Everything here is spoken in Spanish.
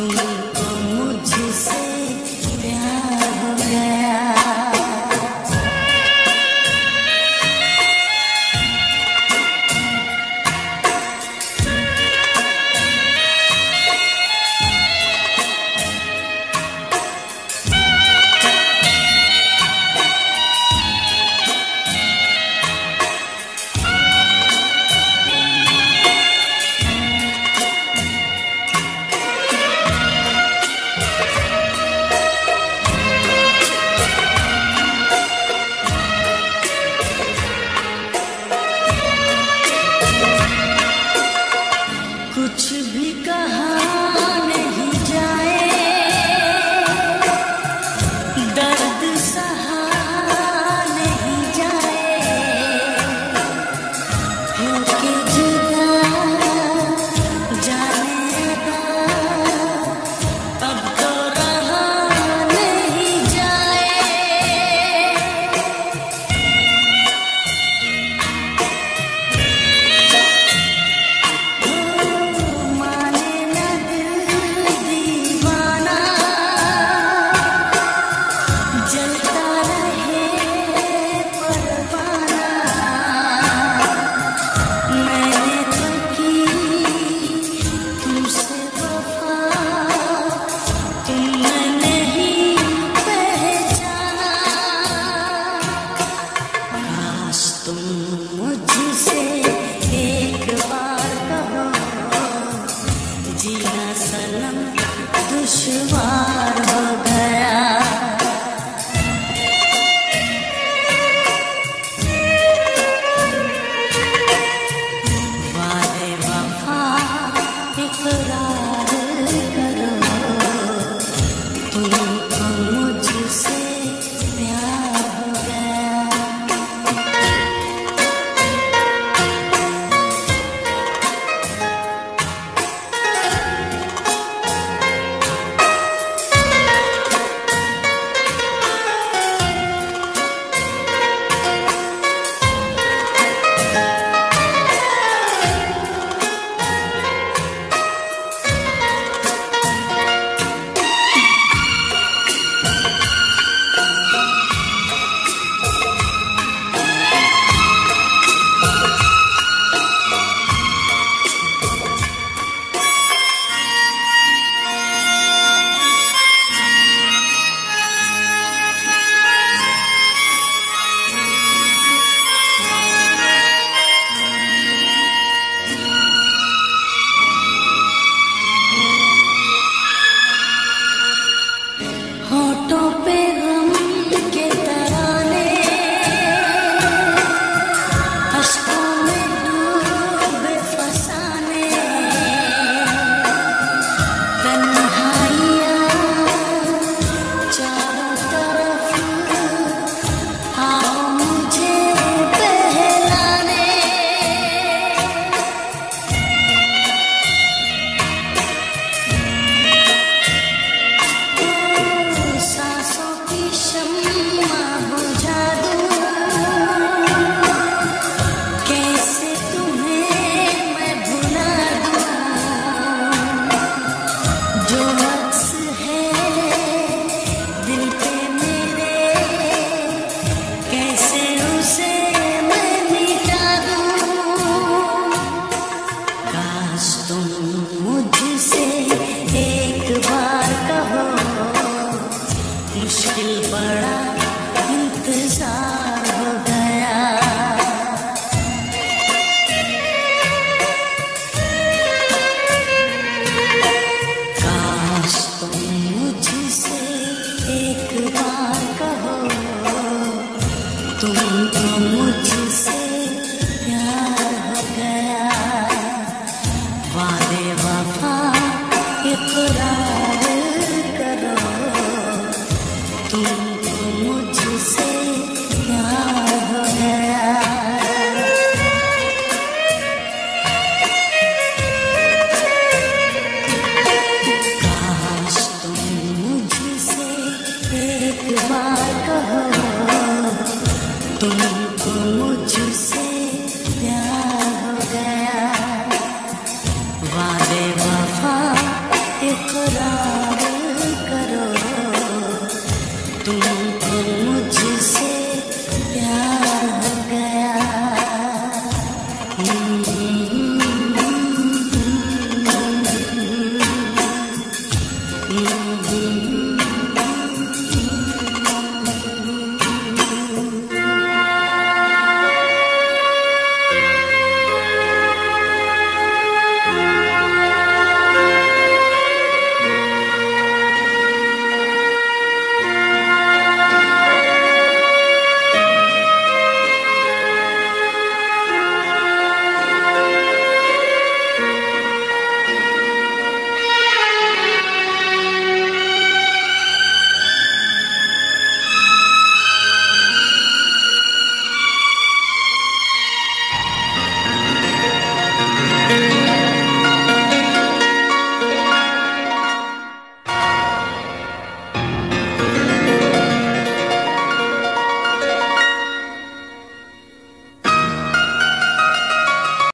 Ooh. It's for all. Para, para anochecer.